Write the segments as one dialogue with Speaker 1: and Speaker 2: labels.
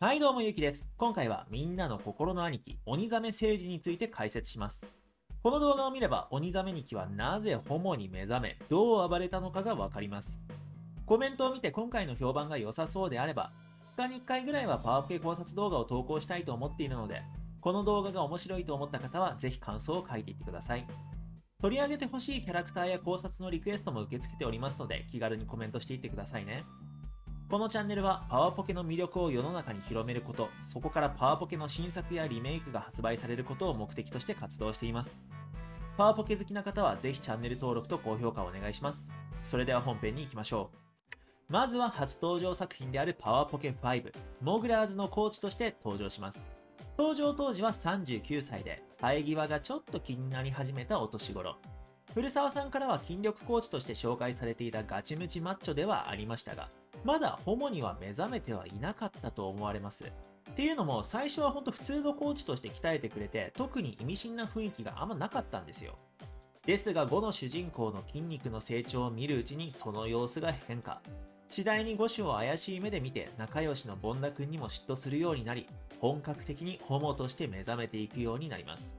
Speaker 1: はいどうもゆうきです。今回はみんなの心の兄貴、鬼ザメ政治について解説します。この動画を見れば鬼ザメニキはなぜホモに目覚め、どう暴れたのかがわかります。コメントを見て今回の評判が良さそうであれば、2日に1回ぐらいはパワーポケ考察動画を投稿したいと思っているので、この動画が面白いと思った方はぜひ感想を書いていってください。取り上げてほしいキャラクターや考察のリクエストも受け付けておりますので気軽にコメントしていってくださいね。このチャンネルはパワーポケの魅力を世の中に広めること、そこからパワーポケの新作やリメイクが発売されることを目的として活動しています。パワポケ好きな方はぜひチャンネル登録と高評価をお願いします。それでは本編に行きましょう。まずは初登場作品であるパワーポケ5、モグラーズのコーチとして登場します。登場当時は39歳で、生え際がちょっと気になり始めたお年頃。古澤さんからは筋力コーチとして紹介されていたガチムチマッチョではありましたが、まだホモには目覚めてはいなかったと思われます。っていうのも最初はほんと普通のコーチとして鍛えてくれて特に意味深な雰囲気があんまなかったんですよ。ですが5の主人公の筋肉の成長を見るうちにその様子が変化。次第に5種を怪しい目で見て仲良しのボンダ君にも嫉妬するようになり本格的にホモとして目覚めていくようになります。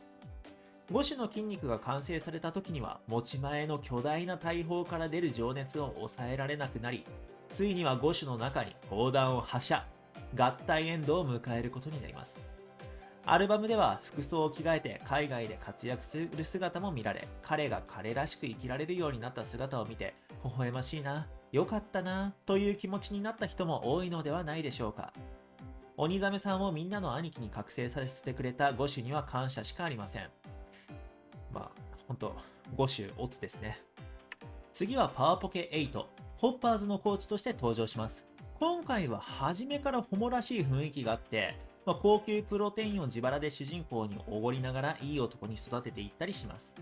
Speaker 1: 5種の筋肉が完成された時には持ち前の巨大な大砲から出る情熱を抑えられなくなりついには5種の中に砲弾を発射合体エンドを迎えることになります。アルバムでは服装を着替えて海外で活躍する姿も見られ彼が彼らしく生きられるようになった姿を見て微笑ましいな良かったなという気持ちになった人も多いのではないでしょうか。鬼ザメさんをみんなの兄貴に覚醒させてくれた5種には感謝しかありません。本当5種オツですね次はパワーポケ8ホッパーズのコーチとして登場します。今回は初めからホモらしい雰囲気があって、まあ、高級プロテインを自腹で主人公におごりながらいい男に育てていったりします。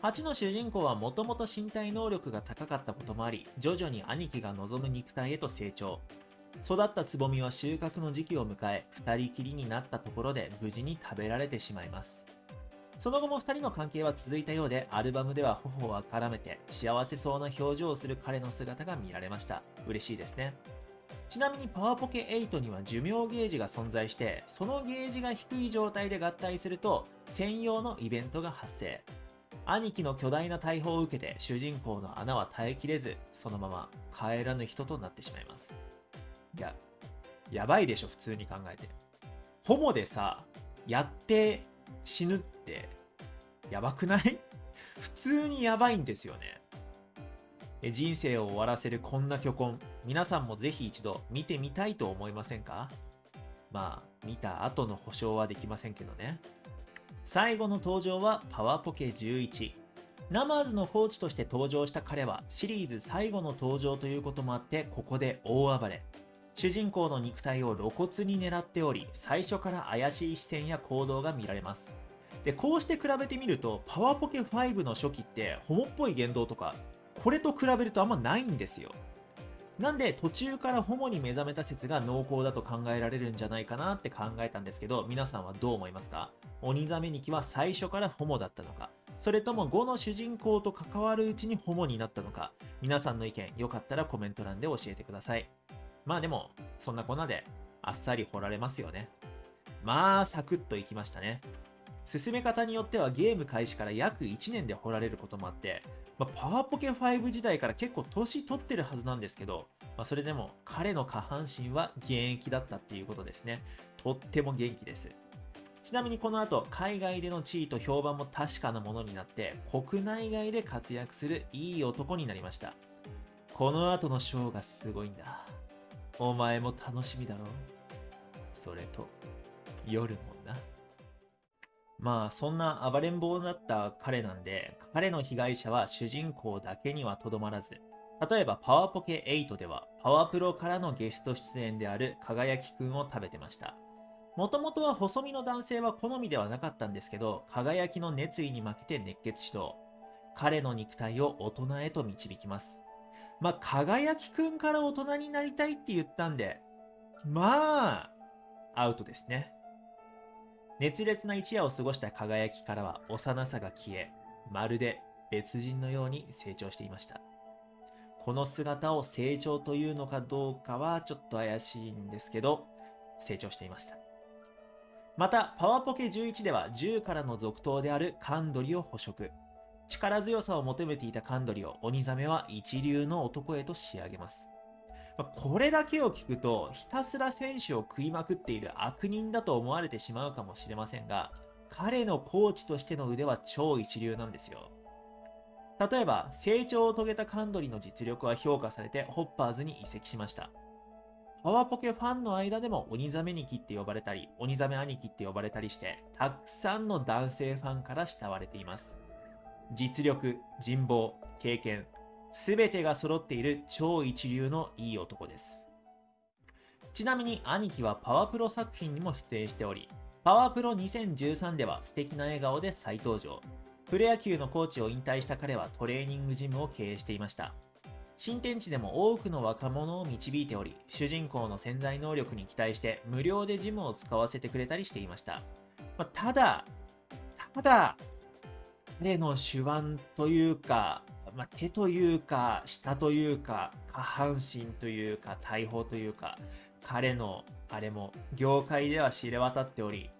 Speaker 1: 8の主人公はもともと身体能力が高かったこともあり、徐々に兄貴が望む肉体へと成長。育ったつぼみは収穫の時期を迎え、二人きりになったところで無事に食べられてしまいます。その後も2人の関係は続いたようで、アルバムでは頬を絡めて幸せそうな表情をする彼の姿が見られました。嬉しいですね。ちなみにパワーポケ8には寿命ゲージが存在して、そのゲージが低い状態で合体すると、専用のイベントが発生。兄貴の巨大な大砲を受けて主人公の穴は耐えきれず、そのまま帰らぬ人となってしまいます。いや、やばいでしょ、普通に考えて。ホモでさ、やって死ぬってやばくない？普通にやばいんですよね。え人生を終わらせるこんな虚婚皆さんもぜひ一度見てみたいと思いませんか？まあ見た後の保証はできませんけどね。最後の登場はパワーポケ11ナマーズのコーチとして登場した彼はシリーズ最後の登場ということもあってここで大暴れ。主人公の肉体を露骨に狙っており最初から怪しい視線や行動が見られます。でこうして比べてみるとパワーポケ5の初期ってホモっぽい言動とかこれと比べるとあんまないんですよ。なんで途中からホモに目覚めた説が濃厚だと考えられるんじゃないかなって考えたんですけど皆さんはどう思いますか？鬼ザメニキは最初からホモだったのか？それとも5の主人公と関わるうちにホモになったのか？皆さんの意見よかったらコメント欄で教えてください。まあでも、そんな粉であっさり掘られますよね。まあ、サクッといきましたね。進め方によってはゲーム開始から約1年で掘られることもあって、まあ、パワーポケ5時代から結構年取ってるはずなんですけど、まあ、それでも彼の下半身は現役だったっていうことですね。とっても元気です。ちなみにこの後、海外での地位と評判も確かなものになって、国内外で活躍するいい男になりました。この後のショーがすごいんだ。お前も楽しみだろ？それと、夜もな。まあ、そんな暴れん坊だった彼なんで、彼の被害者は主人公だけにはとどまらず、例えばパワーポケ8では、パワープロからのゲスト出演である輝きくんを食べてました。もともとは細身の男性は好みではなかったんですけど、輝きの熱意に負けて熱血指導。彼の肉体を大人へと導きます。まあ、輝きくんから大人になりたいって言ったんで、まあ、アウトですね。熱烈な一夜を過ごした輝きからは幼さが消え、まるで別人のように成長していました。この姿を成長というのかどうかはちょっと怪しいんですけど、成長していました。また、パワポケ11では10からの続投であるカンドリを捕食。力強さを求めていたカンドリを鬼ザメは一流の男へと仕上げます。これだけを聞くと、ひたすら選手を食いまくっている悪人だと思われてしまうかもしれませんが、彼のコーチとしての腕は超一流なんですよ。例えば、成長を遂げたカンドリの実力は評価されてホッパーズに移籍しました。パワポケファンの間でも鬼ザメニキって呼ばれたり、鬼ザメ兄貴って呼ばれたりして、たくさんの男性ファンから慕われています。実力、人望、経験、すべてが揃っている超一流のいい男です。ちなみに兄貴はパワプロ作品にも出演しており、パワープロ2013では素敵な笑顔で再登場。プロ野球のコーチを引退した彼はトレーニングジムを経営していました。新天地でも多くの若者を導いており、主人公の潜在能力に期待して無料でジムを使わせてくれたりしていました。まあ、ただ、ただ、彼の手腕というか、まあ、手というか、下というか、下半身というか、大砲というか、彼のあれも業界では知れ渡っており、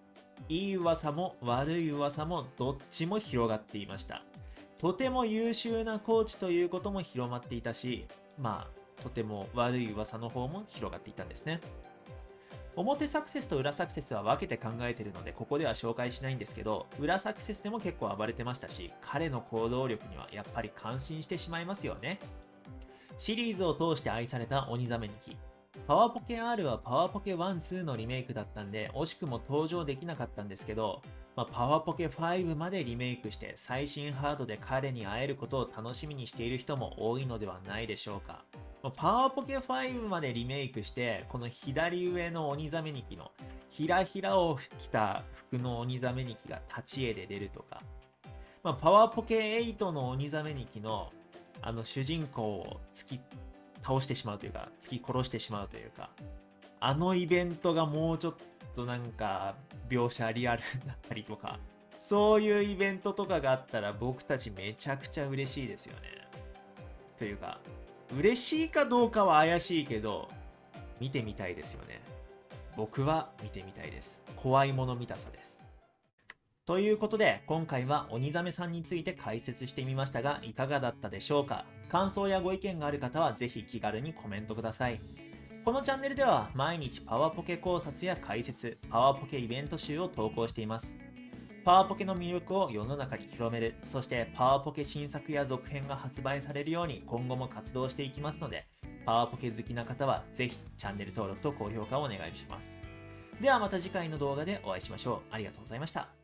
Speaker 1: いい噂も悪い噂もどっちも広がっていました。とても優秀なコーチということも広まっていたし、まあ、とても悪い噂の方も広がっていたんですね。表サクセスと裏サクセスは分けて考えてるので、ここでは紹介しないんですけど、裏サクセスでも結構暴れてましたし、彼の行動力にはやっぱり感心してしまいますよね。シリーズを通して愛された鬼ザメニキ。パワポケ R はパワポケ1、2のリメイクだったんで、惜しくも登場できなかったんですけど、まあ、パワポケ5までリメイクして最新ハードで彼に会えることを楽しみにしている人も多いのではないでしょうか。パワーポケ5までリメイクして、この左上の鬼ザメニキのひらひらを着た服の鬼ザメニキが立ち絵で出るとか、まあ、パワーポケ8の鬼ザメニキのあの主人公を突き倒してしまうというか、突き殺してしまうというか、あのイベントがもうちょっとなんか描写リアルだったりとか、そういうイベントとかがあったら僕たちめちゃくちゃ嬉しいですよね。というか、嬉しいかどうかは怪しいけど、見てみたいですよね。僕は見てみたいです。怖いもの見たさです。ということで、今回は鬼ザメさんについて解説してみましたが、いかがだったでしょうか？感想やご意見がある方はぜひ気軽にコメントください。このチャンネルでは毎日パワポケ考察や解説、パワポケイベント集を投稿しています。パワーポケの魅力を世の中に広める、そしてパワーポケ新作や続編が発売されるように今後も活動していきますので、パワーポケ好きな方はぜひチャンネル登録と高評価をお願いします。ではまた次回の動画でお会いしましょう。ありがとうございました。